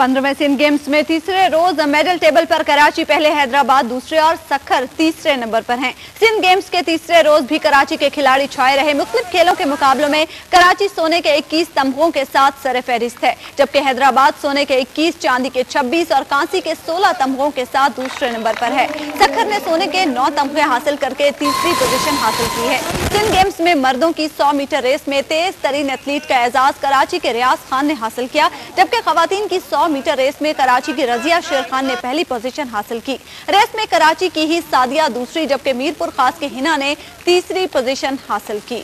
पंद्रहवें सिंध गेम्स में तीसरे रोज मेडल टेबल पर कराची पहले हैदराबाद, दूसरे और सखर तीसरे नंबर पर हैं। सिंध गेम्स के तीसरे रोज भी कराची के खिलाड़ी छाए रहे। मुख्तलिफ़ खेलों के मुकाबलों में कराची सोने के 21 तमगों के साथ सरे फहरिस्त है, जबकि हैदराबाद सोने के 21 चांदी के 26 और कांसी के 16 तमगों के साथ दूसरे नंबर पर है। सखर ने सोने के नौ तमगे हासिल करके तीसरी पोजिशन हासिल की है। सिंध गेम्स में मर्दों की सौ मीटर रेस में तेज तरीन एथलीट का एजाज कराची के रियाज खान ने हासिल किया, जबकि खातन की सौ मीटर रेस में कराची की रजिया शेर खान ने पहली पोजीशन हासिल की। रेस में कराची की ही सादिया दूसरी, जबकि मीरपुर खास के हिना ने तीसरी पोजीशन हासिल की।